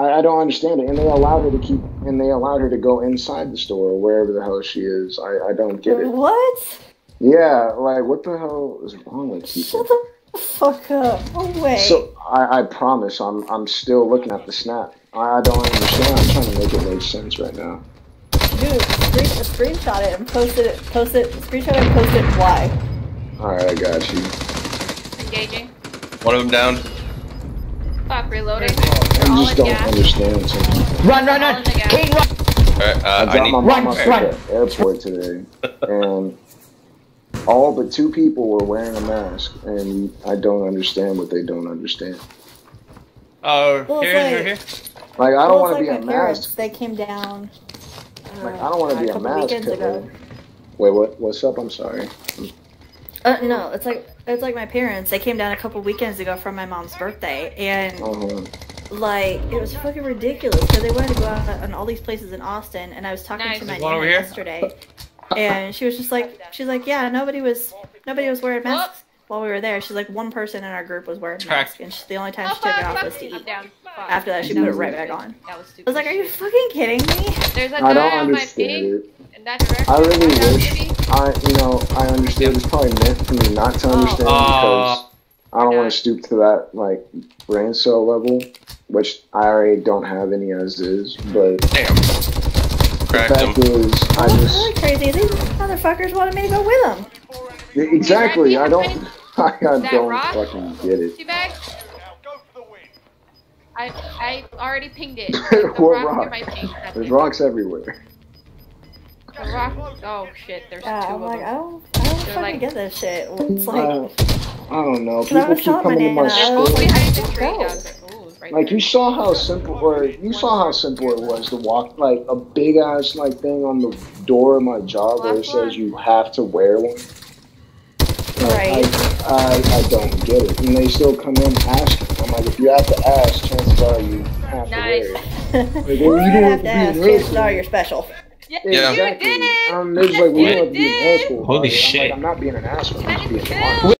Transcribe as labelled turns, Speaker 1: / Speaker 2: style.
Speaker 1: I, I don't understand it. And they allowed her to keep, and they allowed her to go inside the store, wherever the hell she is. I, I don't get it.
Speaker 2: What?
Speaker 1: Yeah, like what the hell is wrong with people?
Speaker 2: Shut the fuck up. No way.
Speaker 1: So I, I promise, I'm I'm still looking at the snap. I, I don't understand. I'm trying to make it make sense right now.
Speaker 2: Dude, screen, screenshot it and post it. Post it. Screenshot it and post it. Why?
Speaker 1: All right, I got you.
Speaker 3: Engaging.
Speaker 4: One of them down.
Speaker 3: Fuck, reloading.
Speaker 1: I
Speaker 3: They're all
Speaker 1: just don't
Speaker 3: gas.
Speaker 1: understand something.
Speaker 5: Run, run, run!
Speaker 3: in.
Speaker 5: King, run!
Speaker 4: Alright,
Speaker 1: I
Speaker 4: uh, I
Speaker 1: dropped
Speaker 4: need.
Speaker 1: my
Speaker 5: Run,
Speaker 1: mom off
Speaker 5: run.
Speaker 1: at the airport today, and all but two people were wearing a mask, and I don't understand what they don't understand.
Speaker 4: Oh,
Speaker 2: Well,
Speaker 4: here,
Speaker 2: it's
Speaker 4: here,
Speaker 2: like-
Speaker 4: here.
Speaker 1: Like I don't
Speaker 2: it's
Speaker 1: want to
Speaker 2: like
Speaker 1: be a
Speaker 2: my parents.
Speaker 1: mask.
Speaker 2: They came down. Uh,
Speaker 1: Like, I don't wanna
Speaker 2: a
Speaker 1: be a
Speaker 2: couple
Speaker 1: mask
Speaker 2: ago.
Speaker 1: Wait, what? What's up? I'm sorry.
Speaker 2: Uh, no, it's like it's like my parents. They came down a couple weekends ago for my mom's birthday, and
Speaker 1: Uh-huh.
Speaker 2: like it was fucking ridiculous because they wanted to go out on all these places in Austin, and I was talking
Speaker 3: Nice.
Speaker 2: to my
Speaker 4: There's one
Speaker 2: nana
Speaker 4: over here.
Speaker 2: yesterday, and she was just like, she's like, yeah, nobody was nobody was wearing masks while we were there. She's like, one person in our group was wearing a
Speaker 4: Track.
Speaker 2: mask, and she, the only time she took it off was to eat. After that, she
Speaker 3: That
Speaker 2: put it right
Speaker 3: stupid.
Speaker 2: back on.
Speaker 3: That was
Speaker 2: I was like, are you fucking kidding me?
Speaker 3: There's a
Speaker 1: I
Speaker 3: guy
Speaker 1: don't
Speaker 3: on my
Speaker 1: understand
Speaker 3: ping
Speaker 1: it.
Speaker 3: in that direction.
Speaker 1: I really wish
Speaker 3: maybe?
Speaker 1: I, you know, I understood. It's probably meant for me not to
Speaker 3: Oh.
Speaker 1: understand because I don't
Speaker 3: Yeah.
Speaker 1: want to stoop to that like brain cell level, which I already don't have any as is. But
Speaker 4: Damn.
Speaker 1: the
Speaker 4: Cracked him.
Speaker 1: fact is, I
Speaker 2: What's
Speaker 1: just
Speaker 2: really crazy these motherfuckers wanted me to go with them.
Speaker 1: exactly. I don't. I
Speaker 3: That
Speaker 1: don't
Speaker 3: rock?
Speaker 1: fucking get it.
Speaker 3: Teabag? I I already pinged it.
Speaker 1: What
Speaker 3: rock,
Speaker 1: rock?
Speaker 3: my
Speaker 1: There's rocks everywhere.
Speaker 3: The rock. Oh shit, there's
Speaker 2: Yeah,
Speaker 3: two
Speaker 2: I'm
Speaker 3: of
Speaker 2: like, I
Speaker 3: them.
Speaker 2: don't, I don't
Speaker 3: They're
Speaker 2: fucking
Speaker 3: like-
Speaker 2: get this shit. It's like,
Speaker 1: don't, I don't know.
Speaker 2: I
Speaker 1: People keep
Speaker 2: telling my
Speaker 1: coming to my
Speaker 2: nana, I
Speaker 3: They're
Speaker 2: was
Speaker 3: both
Speaker 1: store.
Speaker 3: behind the
Speaker 2: Let's
Speaker 3: tree.
Speaker 2: go.
Speaker 3: I was like, ooh, right
Speaker 1: Like
Speaker 3: there.
Speaker 1: you saw how simple, or you saw how simple it was to walk, like a big ass like thing on the door of my job where it
Speaker 3: Last one.
Speaker 1: says you have to wear one. Like,
Speaker 2: Right.
Speaker 1: I, I, I don't get it, and they still come in asking. I'm like, if you have to ask, chances are you have to
Speaker 3: Nice.
Speaker 1: wear it.
Speaker 2: you
Speaker 1: Like, well, you
Speaker 2: don't
Speaker 1: don't
Speaker 2: have
Speaker 1: have
Speaker 2: to
Speaker 1: to
Speaker 2: ask.
Speaker 1: be an
Speaker 2: Chances are you're special.
Speaker 3: Yeah,
Speaker 4: Yeah.
Speaker 3: you
Speaker 1: Exactly.
Speaker 3: did it.
Speaker 1: Um, they're like, we
Speaker 3: You
Speaker 1: don't to be an
Speaker 3: did.
Speaker 1: asshole.
Speaker 4: Holy
Speaker 1: about it. I'm
Speaker 4: shit.
Speaker 1: Like, I'm not being an asshole.